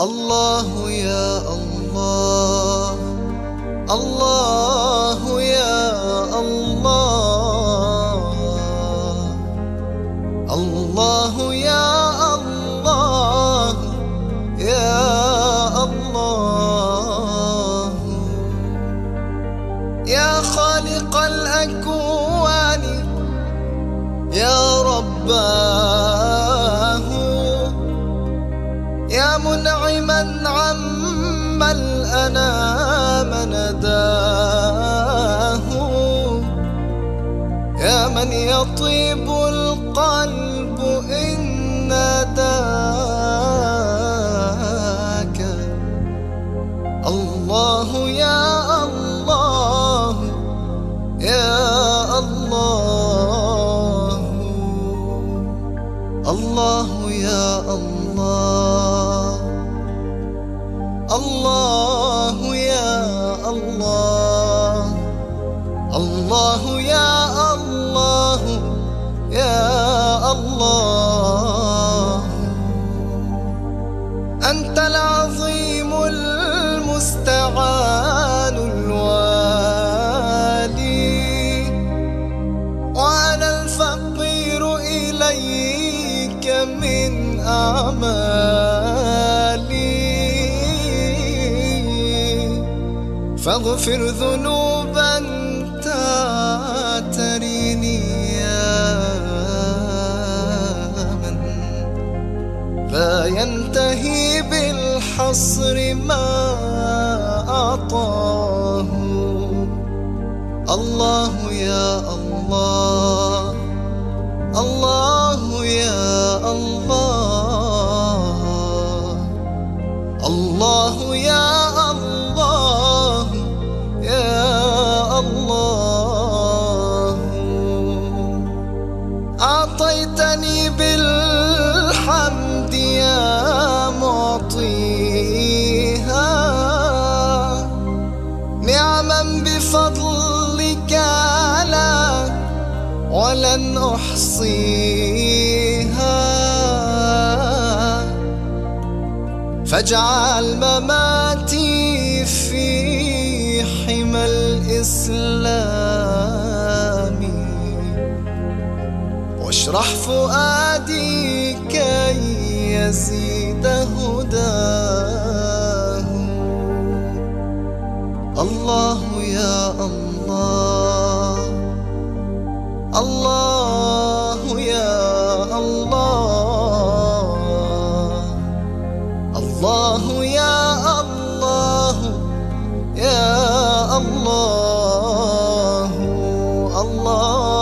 الله يا الله. الله يا الله. الله يا الله. يا الله. يا خالق الأكوان. يا رباه من يطيب القلب إن ناداك؟ الله يا الله يا الله. الله يا الله. الله يا الله. الله يا الله. أنت العظيم المستعان الوالي. وأنا الفقير إليك من أعمالي. فاغفر ذنوبا بالحصر ما أعطاه. الله يا الله الله يا الله الله يا ولن أحصيها. فاجعل مماتي في حمى الإسلام. واشرح فؤادي كي يزيد هداه الله يا الله. الله يا الله. الله يا الله. يا الله. الله.